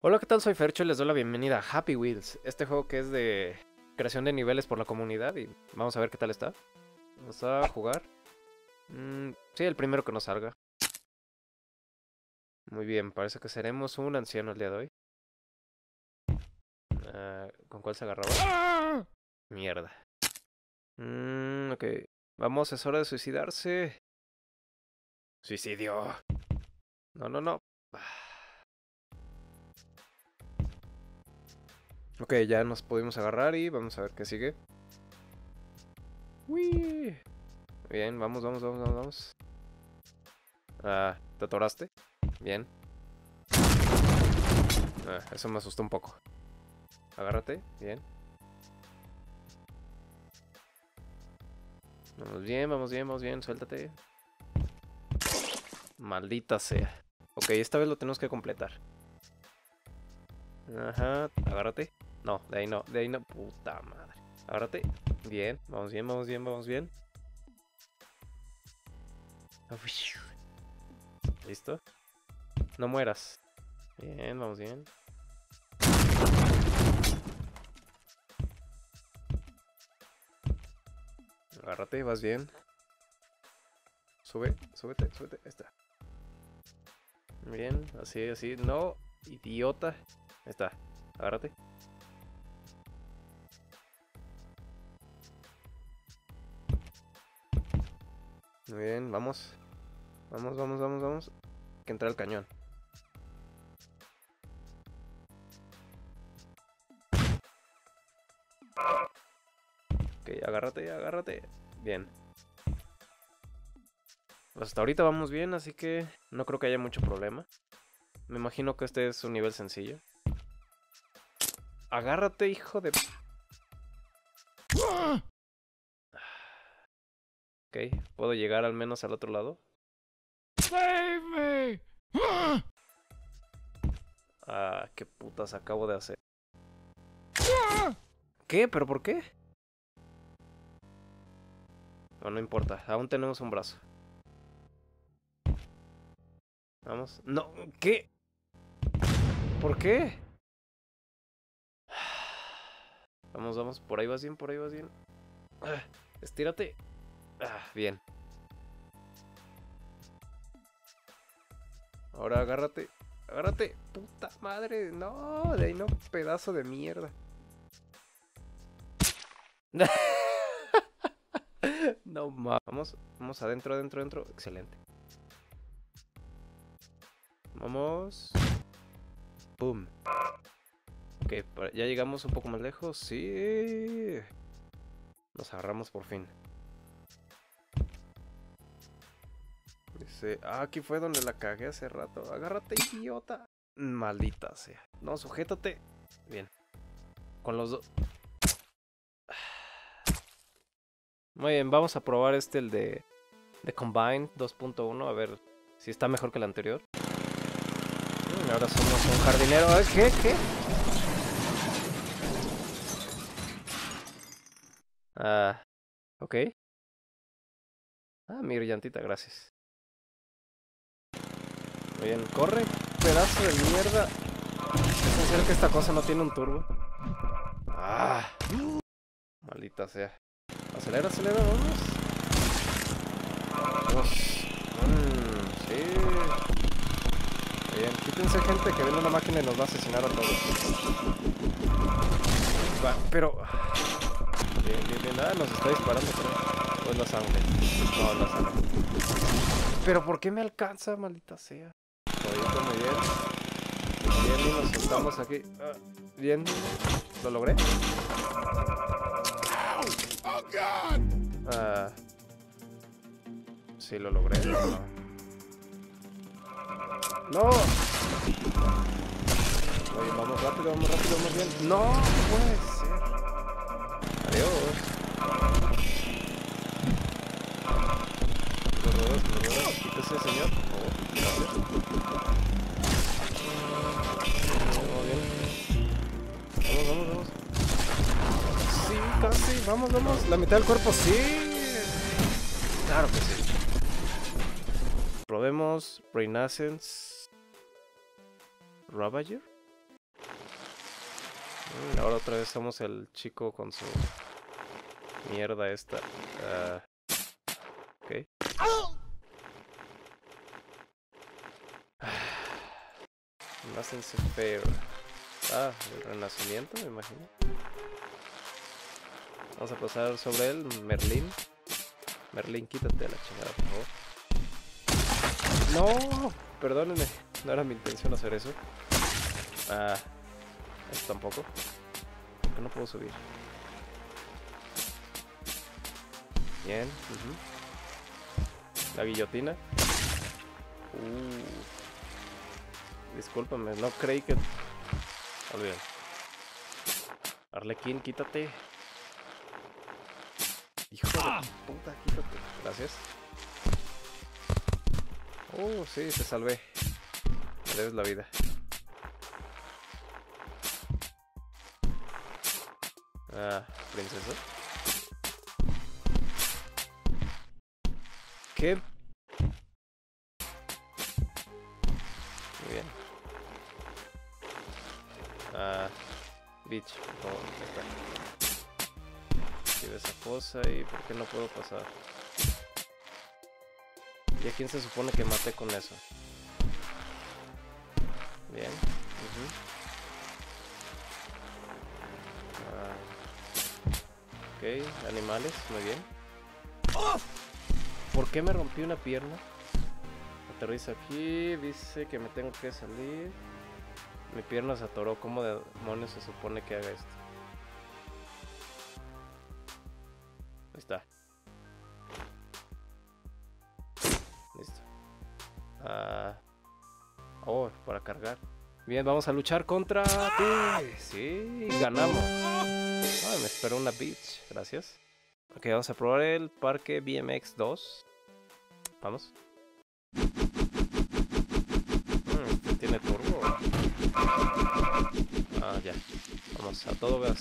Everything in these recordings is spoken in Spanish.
Hola, ¿qué tal? Soy Fercho y les doy la bienvenida a Happy Wheels, este juego que es de creación de niveles por la comunidad y vamos a ver qué tal está. Vamos a jugar. Mm, sí, el primero que nos salga. Muy bien, parece que seremos un anciano el día de hoy. Ah, ¿Con cuál se agarraba? Mierda. Mm, ok. Vamos, es hora de suicidarse. Suicidio. No, no, no. Ok, ya nos pudimos agarrar y vamos a ver qué sigue. Uy. Bien, vamos, vamos, vamos, vamos, vamos. Ah, ¿te atoraste? Bien. Ah, eso me asustó un poco. Agárrate, bien. Vamos bien, vamos bien, vamos bien, suéltate. Maldita sea. Ok, esta vez lo tenemos que completar. Ajá, agárrate. No, de ahí no, de ahí no. Puta madre. Agárrate. Bien, vamos bien, vamos bien, vamos bien. ¿Listo? No mueras. Bien, vamos bien. Agárrate, vas bien. Sube, súbete, súbete. Ahí está. Bien, así, así. No, idiota. Ahí está. Agárrate. Muy bien, vamos. Vamos, vamos, vamos, vamos. Que entrar al cañón. Ok, agárrate, agárrate. Bien. Pues hasta ahorita vamos bien, así que no creo que haya mucho problema. Me imagino que este es un nivel sencillo. Agárrate, hijo de... Ok, ¿puedo llegar al menos al otro lado? Save me! Ah, qué putas acabo de hacer. ¿Qué? ¿Pero por qué? No, no importa, aún tenemos un brazo. Vamos. No, ¿qué? ¿Por qué? Vamos, vamos, por ahí vas bien, por ahí vas bien. Ah, estírate. Ah, bien. Ahora agárrate. Agárrate. Puta madre. No, de ahí no, pedazo de mierda. no más. Vamos, vamos adentro, adentro, adentro. Excelente. Vamos. Boom. Ok, ya llegamos un poco más lejos. Sí. Nos agarramos por fin. Ah, aquí fue donde la cagué hace rato. Agárrate, idiota. Maldita sea. No, sujétate. Bien. Con los dos. Muy bien, vamos a probar este, el de, de Combine 2.1. A ver si está mejor que el anterior. Mm, ahora somos un jardinero. ¿Qué? ¿Qué? Ah, ok. Ah, mi brillantita, gracias. Bien, corre, pedazo de mierda. ¿Es en que esta cosa no tiene un turbo? Ah, maldita sea. Acelera, acelera, vamos. Vamos. Mm, sí. Bien, quítense gente que viene una máquina y nos va a asesinar a todos. Va, pero... Bien, bien, bien. Ah, nos está disparando, pero... Pues la sangre. No, la sangre. Pero ¿por qué me alcanza, maldita sea? Muy bien. Bien, y nos sentamos aquí. Ah, bien. ¿Lo logré? Ah, sí, lo logré. No. Vamos rápido, vamos rápido, vamos bien. ¡No! ser! Adiós. Los ruedos. Quítese, señor. Por favor. Vamos. Vamos, vamos. Sí, casi. Vamos, vamos. La mitad del cuerpo, sí. Claro que sí. Probemos Renaissance. Ravager. Mm, ahora otra vez somos el chico con su mierda esta. Ah, ok. Hácense feo. Ah, el renacimiento, me imagino. Vamos a pasar sobre él, Merlín. Merlín, quítate la chingada, por favor. ¡No! Perdónenme, no era mi intención hacer eso. Ah, esto tampoco. ¿Por qué no puedo subir? Bien. La guillotina. Uh. Discúlpame, no creí que... Olvídalo. Arlequín, quítate. Hijo de puta, quítate. Gracias. Uh, sí, te salvé. Me debes la vida. Ah, princesa. ¿Qué? Está. Lleva esa cosa y ¿por qué no puedo pasar? ¿Y a quién se supone que mate con eso? Bien. Ah, ok, animales, muy bien. ¿Por qué me rompí una pierna? Aterriza aquí, dice que me tengo que salir. Mi pierna se atoró, ¿cómo demonios se supone que haga esto? Ahí está. Listo. Ah. Oh, para cargar. Bien, vamos a luchar contra ti. Sí, ganamos. Ah, me espero una beach. Gracias. Ok, vamos a probar el parque BMX 2. Vamos. Vamos a todo gas.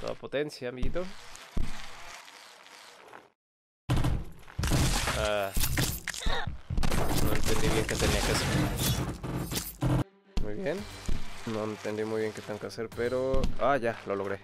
Toda potencia, amiguito. Ah, no entendí bien qué tenía que hacer. Muy bien. No entendí muy bien qué tengo que hacer, pero... Ah, ya, lo logré.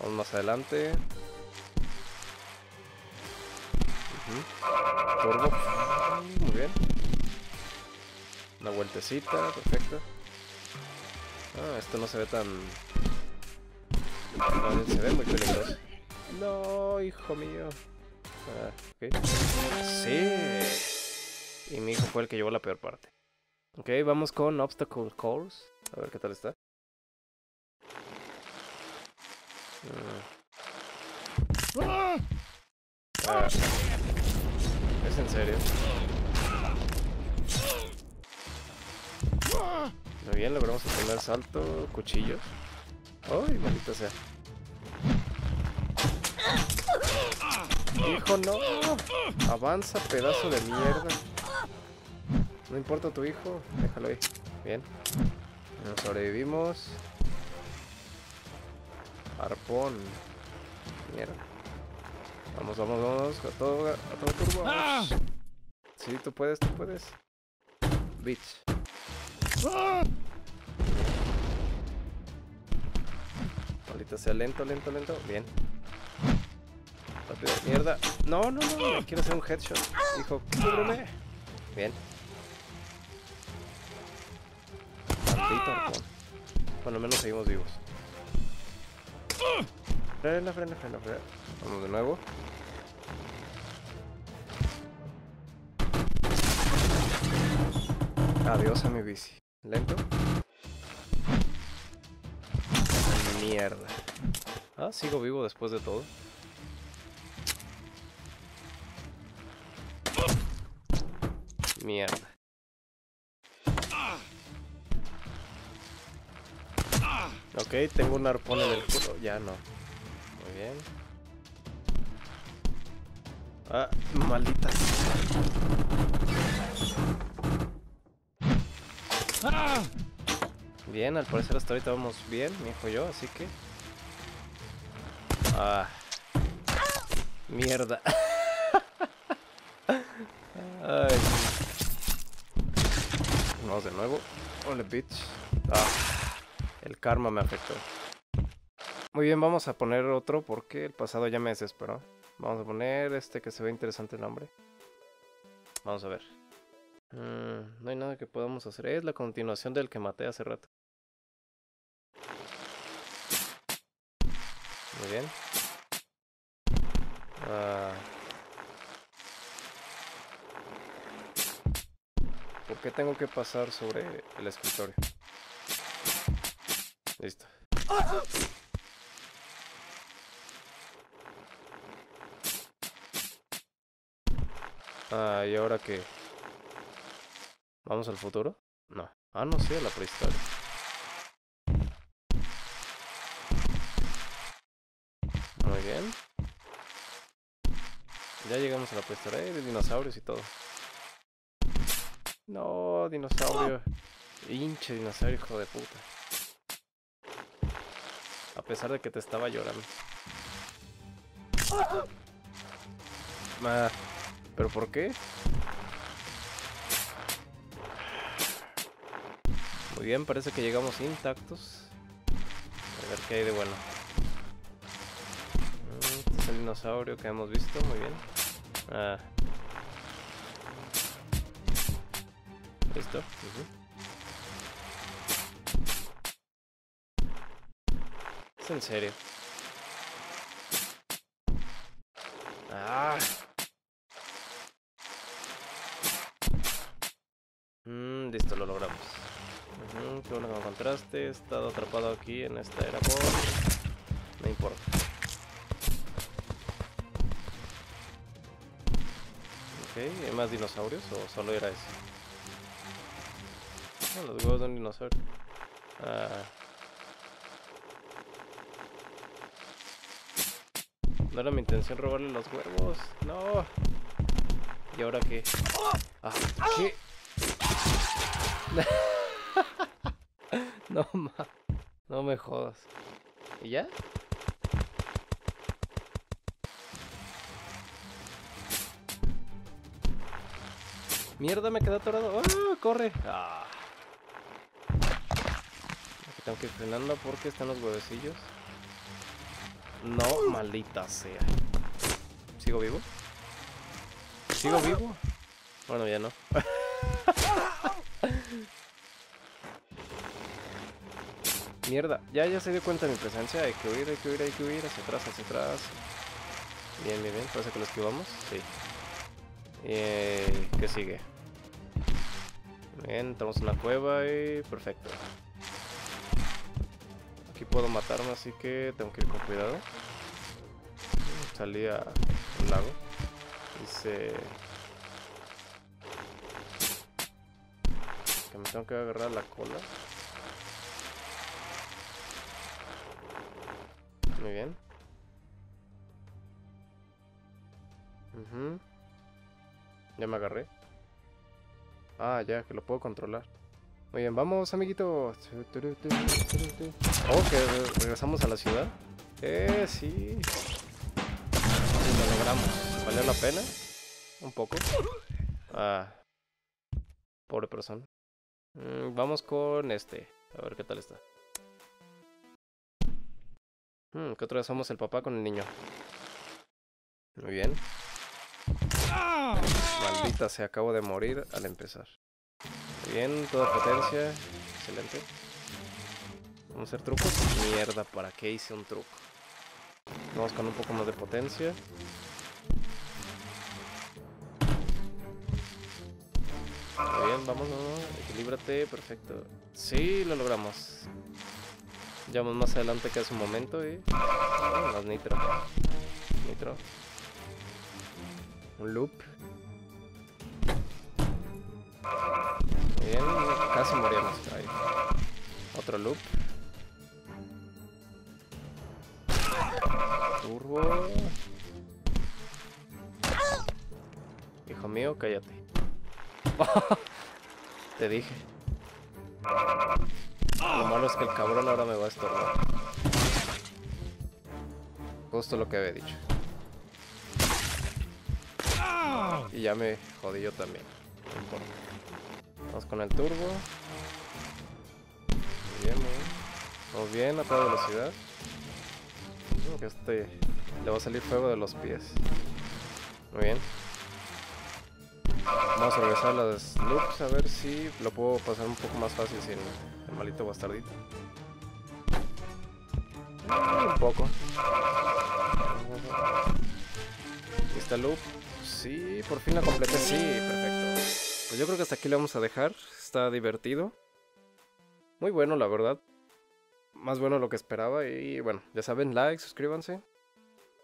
Vamos más adelante. Turbo. Muy bien. Una vueltecita, perfecto. Ah, esto no se ve tan... Se ve muy peligroso. No, hijo mío. Ah, ok. Sí. Y mi hijo fue el que llevó la peor parte. Ok, vamos con Obstacle Course. A ver qué tal está. Mm. Ah, ¿Es en serio? Muy bien, logramos el salto. Cuchillos. ¡Ay, maldita sea! ¡Hijo, no! Avanza, pedazo de mierda. No importa tu hijo, déjalo ahí. Bien. Nos sobrevivimos. Arpón. Mierda. Vamos, vamos, vamos. A todo, a todo turbo. vamos. Sí, tú puedes, tú puedes. Bitch. Maldita sea, lento, lento, lento. Bien. Rápido, mierda. No, no, no, quiero hacer un headshot. Hijo, cúbreme. Bien. Maldito arpón. Bueno, al menos seguimos vivos. Frena, frena, frena, frena. Vamos de nuevo. Adiós a mi bici. Lento. Mierda. Ah, sigo vivo después de todo. Mierda. Ok, tengo un arpón en el culo. Ya no. Muy bien. Ah, maldita. Bien, al parecer hasta ahorita vamos bien, mi hijo y yo, así que... Ah. Mierda. Vamos de nuevo. Ole, bitch. Ah. El karma me afectó. Muy bien, vamos a poner otro porque el pasado ya me desesperó. Vamos a poner este que se ve interesante el nombre. Vamos a ver. Mm, no hay nada que podamos hacer. Es la continuación del que maté hace rato. Muy bien. Ah. ¿Por qué tengo que pasar sobre el escritorio? Listo. Ah, ¿y ahora qué? ¿Vamos al futuro? No. Ah, no sé, a la prehistoria. Muy bien. Ya llegamos a la prehistoria eh, de dinosaurios y todo. No, dinosaurio. Hinche dinosaurio, hijo de puta. A pesar de que te estaba llorando. Ah, ¿Pero por qué? Muy bien, parece que llegamos intactos. A ver qué hay de bueno. Mm, Este es el dinosaurio que hemos visto, muy bien. Ah. Listo. Es en serio. Me encontraste. He estado atrapado aquí en esta era por... No importa. Ok, ¿hay más dinosaurios o solo era? Ah, los huevos de un dinosaurio. Ah. No era mi intención robarle los huevos. No. ¿Y ahora qué? Ah, ¿qué? No. No me jodas. ¿Y ya? Mierda, me quedé atorado. ¡Ah! ¡Corre! Ah. Aquí tengo que ir frenando porque están los huevecillos. No, maldita sea. ¿Sigo vivo? ¿Sigo vivo? Bueno, ya no. Mierda, ya, ya se dio cuenta de mi presencia. Hay que huir, hay que huir, hay que huir. Hacia atrás, hacia atrás. Bien, bien, bien. Parece que lo esquivamos. Sí. Eh, ¿Qué sigue? Bien, entramos en la cueva y... Perfecto. Aquí puedo matarme, así que tengo que ir con cuidado. Salí a un lago. Dice... Que me tengo que agarrar la cola. Muy bien. Ujú. Ya me agarré. Ah, ya, que lo puedo controlar. Muy bien, vamos, amiguitos. Oh, que re- regresamos a la ciudad. Eh, sí. Sí, lo logramos. ¿Valió la pena? Un poco. Ah. Pobre persona. Mm, vamos con este. A ver qué tal está. Hmm, ¿Qué otra vez somos el papá con el niño? Muy bien. Maldita se acabo de morir al empezar. Bien, toda potencia. Excelente. Vamos a hacer trucos. Mierda, ¿para qué hice un truco? Vamos con un poco más de potencia. Muy bien, vamos, vamos. Equilíbrate, perfecto. Sí, lo logramos. Ya más adelante que hace un momento y... Ah, Más nitro. Nitro. Un loop. Bien, casi moríamos. Ahí. Otro loop. Turbo. Hijo mío, cállate. Te dije. Lo malo es que el cabrón ahora me va a estorbar. Justo lo que había dicho. Y ya me jodí yo también. No. Vamos con el turbo. Muy bien, muy bien. Vamos bien a toda velocidad. Este le va a salir fuego de los pies. Muy bien. Vamos a regresar a las loops a ver si lo puedo pasar un poco más fácil sin el malito bastardito. Un poco. ¿Está loop? Sí, por fin la completé. Sí, perfecto. Pues yo creo que hasta aquí le vamos a dejar. Está divertido. Muy bueno, la verdad. Más bueno de lo que esperaba. Y bueno, ya saben, like, suscríbanse.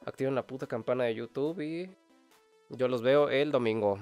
Activen la puta campana de YouTube y yo los veo el domingo.